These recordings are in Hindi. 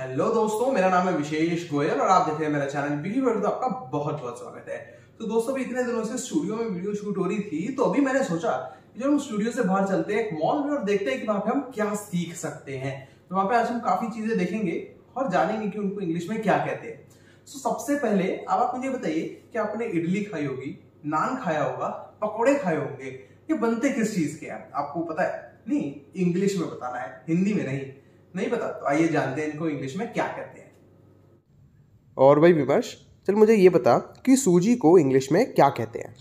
हेलो दोस्तों, मेरा नाम है विशेष गोयल और आप देख रहे हैं मेरा चैनल बिगी वर्ल्ड तो आपका बहुत बहुत स्वागत है। तो दोस्तों, अभी इतने दिनों से स्टूडियो में वीडियो शूट हो रही थी तो अभी मैंने सोचा कि जब हम स्टूडियो से बाहर चलते हैं, एक मॉल में, और देखते हैं कि वहाँ पे हम क्या सीख सकते हैं। तो वहाँ पे आज हम काफ़ी चीज़ें देखेंगे और जानेंगे कि उनको इंग्लिश में क्या कहते हैं। तो सबसे पहले अब आप मुझे बताइए कि आपने इडली खाई होगी, नान खाया होगा, पकौड़े खाए होंगे, ये बनते किस चीज़ के हैं? आपको पता है? नहीं इंग्लिश में बताना है, हिंदी में नहीं। नहीं पता। तो आइए जानते हैं इनको इंग्लिश में क्या कहते हैं। और भाई विमर्श चल मुझे ये बता कि सूजी को इंग्लिश में क्या कहते हैं?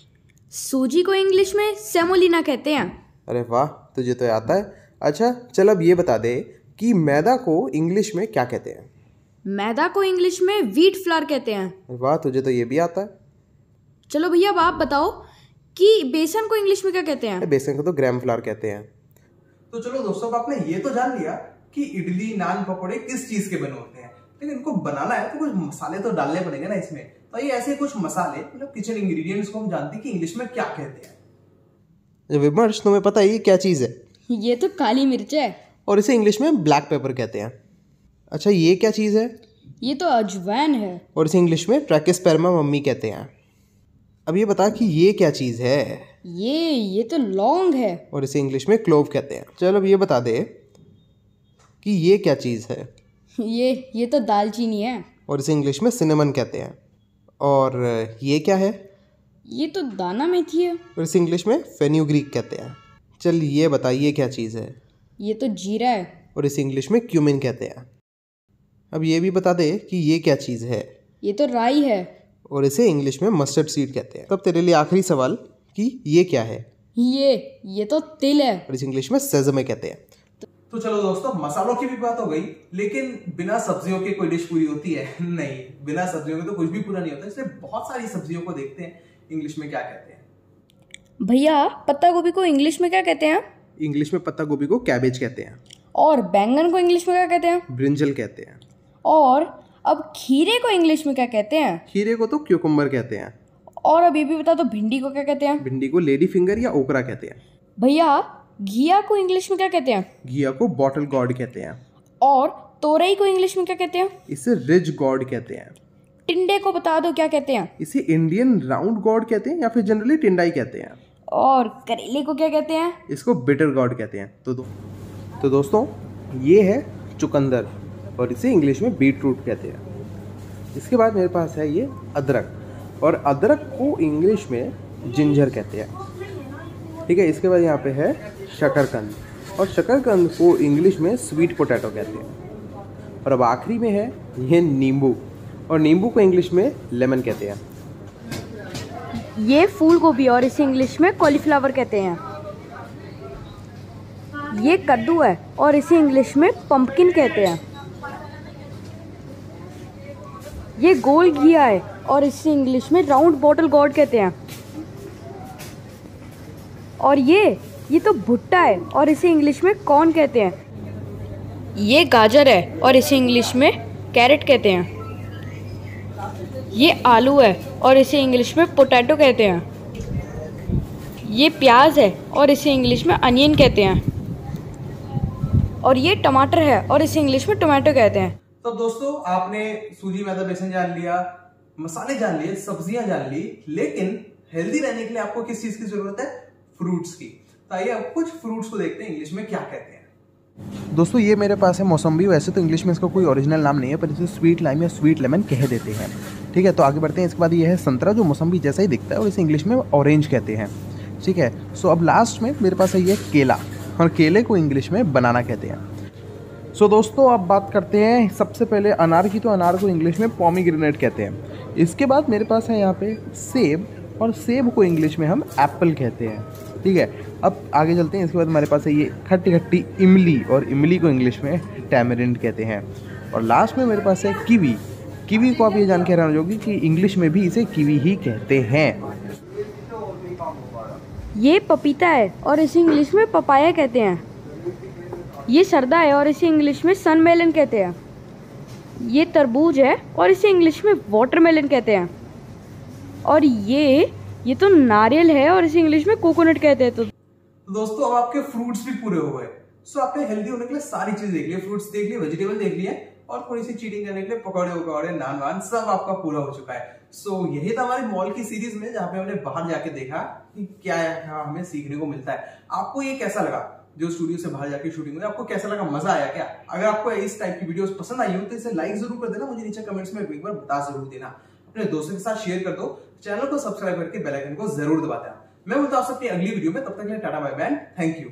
सूजी को इंग्लिश में सेमोलिना कहते हैं। अरे वाह तुझे तो आता है अच्छा चल अब ये बता दे कि मैदा को इंग्लिश में क्या कहते हैं? मैदा को इंग्लिश में व्हीट फ्लावर कहते हैं। अरे वाह तुझे तो ये भी आता है। चलो भैया अब आप बताओ कि बेसन को इंग्लिश में क्या कहते हैं? बेसन को तो ग्राम फ्लावर कहते हैं। तो चलो दोस्तों आपने ये तो जान लिया कि इडली नान पकौड़े किस चीज़ के बने होते हैं। लेकिन इनको बनाना है तो कुछ मसाले तो डालने पड़ेंगे ना इसमें। तो ये ऐसे कुछ मसाले मतलब किचन इंग्रेडिएंट्स को हम जानते हैं कि इंग्लिश में क्या कहते हैं। विमर्श तुम्हें पता है ये क्या चीज़ है? ये तो काली मिर्च है। और इसे इंग्लिश में ब्लैक पेपर कहते हैं। अच्छा ये क्या चीज़ है? ये तो अजवाइन है। और इसे इंग्लिश में ट्रैकिस्पेरमा मम्मी कहते हैं। अब ये बता कि ये क्या चीज़ है? ये ये तो लौंग है। और इसे इंग्लिश में क्लोव कहते हैं। चलो अब ये बता दे। कि ये क्या चीज़ है? ये ये तो दालचीनी है। और इसे इंग्लिश में सिनेमन कहते हैं। और ये क्या है? ये तो दाना मेथी है। और इसे इंग्लिश में फेन्यूग्रीक कहते हैं। चल ये बताइए क्या चीज़ है? ये तो जीरा है। और इसे इंग्लिश में क्यूमिन कहते हैं। अब ये भी बता दे कि ये क्या चीज़ है। ये तो राई है। और इसे इंग्लिश में मस्टर्ड सीड कहते हैं। तब तेरे लिए आखिरी सवाल कि ये क्या है? ये ये तो तिल है। और इसे इंग्लिश में सेजमे कहते हैं। तो चलो दोस्तों मसालों की भी बात हो गई लेकिन बिना सब्जियों के कोई डिश पूरी होती है? नहीं बिना सब्जियों के तो कुछ भी पूरा नहीं होता। इसलिए बहुत सारी सब्जियों को देखते हैं इंग्लिश में क्या कहते हैं। भैया पत्ता गोभी को इंग्लिश में क्या कहते हैं? इंग्लिश में पत्ता गोभी को कैबेज कहते हैं। और बैंगन को इंग्लिश में क्या कहते हैं? ब्रिंजल कहते हैं। और अब खीरे को इंग्लिश में क्या कहते हैं? खीरे को तो क्यूकम्बर कहते हैं। और अब ये भी बता दो भिंडी को क्या कहते हैं? भिंडी को लेडी फिंगर या ओकरा कहते हैं। भैया घिया को इंग्लिश में क्या कहते हैं? घिया को बॉटल गॉड कहते हैं। और तोरई को इंग्लिश में क्या कहते हैं? इसे रिज गॉड कहते हैं। टिंडे को बता दो क्या कहते हैं? इसे इंडियन राउंड गॉड कहते हैं या फिर जनरली टिंडाई कहते हैं? और करेले को क्या कहते हैं? इसको बिटर गॉड कहते हैं। तो दो तो दोस्तों ये है चुकंदर और इसे इंग्लिश में बीट रूट कहते हैं। इसके बाद मेरे पास है ये अदरक और अदरक को इंग्लिश में जिंजर कहते हैं। ठीक है, इसके बाद यहाँ पे है शकरकंद। और शकरकंद को इंग्लिश में स्वीट पोटैटो कहते हैं। और अब आखिरी में है, ये नींबू। और नींबू को इंग्लिश में लेमन कहते हैं। ये फूल गोभी, और इसे इंग्लिश में कॉलीफ्लावर कहते हैं। ये कद्दू है, और इसे इंग्लिश में पंपकिन कहते हैं। ये गोल घिया है, और इसे इंग्लिश में राउंड बॉटल गॉड कहते हैं। और ये ये तो भुट्टा है, और इसे इंग्लिश में कौन कहते हैं? ये गाजर है, और इसे इंग्लिश में कैरेट कहते हैं। ये आलू है, और इसे इंग्लिश में पोटैटो कहते हैं। ये प्याज है, और इसे इंग्लिश में अनियन कहते हैं। और ये टमाटर है, और इसे इंग्लिश में टोमेटो कहते हैं। तो दोस्तों, आपने सूजी मैदा बेसन जान लिया, मसाले जान लिए, सब्ज़ियाँ जान ली, लेकिन हेल्दी रहने के लिए आपको किस चीज़ की ज़रूरत है? फ्रूट्स की। तो आइए अब कुछ फ्रूट्स को देखते हैं इंग्लिश में क्या कहते हैं। दोस्तों ये मेरे पास है मौसम्बी। वैसे तो इंग्लिश में इसका कोई ओरिजिनल नाम नहीं है पर इसे स्वीट लाइम या स्वीट लेमन कह देते हैं। ठीक है तो आगे बढ़ते हैं। इसके बाद ये है संतरा जो मौसम्बी जैसा ही दिखता है और इसे इंग्लिश में ऑरेंज कहते हैं। ठीक है सो अब लास्ट में मेरे पास है ये केला और केले को इंग्लिश में बनाना कहते हैं। सो so, दोस्तों अब बात करते हैं सबसे पहले अनार की। तो अनार को इंग्लिश में पॉमीग्रेनेट कहते हैं। इसके बाद मेरे पास है यहाँ पे सेब और सेब को इंग्लिश में हम एप्पल कहते हैं। ठीक है? अब आगे चलते हैं। इसके बाद हमारे पास है ये खट्टी खट्टी इमली और इमली को इंग्लिश में टैमरिंड कहते हैं। और लास्ट में मेरे पास है कीवी कीवी को आप ये जान के हैरान होगी कि इंग्लिश में भी इसे कीवी ही कहते हैं। ये पपीता है और इसे इंग्लिश में पपाया कहते हैं। ये सरदा है और इसे इंग्लिश में सन मेलन कहते हैं। ये तरबूज है और इसे इंग्लिश में वाटरमेलन कहते हैं। और ये ये तो नारियल है और इसे इंग्लिश में कोकोनट कहते हैं तो। तो दोस्तों अब आपके फ्रूट्स भी पूरे हो गए। सो आपने हेल्दी होने के लिए सारी चीज़ देख ली फ्रूट्स देख लिए वेजिटेबल देख लिए और थोड़ी सी चीटिंग करने के लिए पकौड़े वकौड़े नान वान सब आपका पूरा हो चुका है। सो so, यही था हमारे मॉल की सीरीज़ में जहाँ पे हमने बाहर जाके देखा कि क्या है हमें सीखने को मिलता है। आपको ये कैसा लगा? जो स्टूडियो से बाहर जाके शूटिंग हुई आपको कैसा लगा? मज़ा आया क्या? अगर आपको इस टाइप की वीडियोस पसंद आई हो तो इसे लाइक ज़रूर कर देना। मुझे नीचे कमेंट्स में एक बार बता ज़रूर देना। अपने दोस्तों के साथ शेयर कर दो। चैनल को सब्सक्राइब करके बेलाइकन को ज़रूर दबा देना। मैं बोलता हूँ अपनी अगली वीडियो में। तब तक के लिए tata bye bye thank you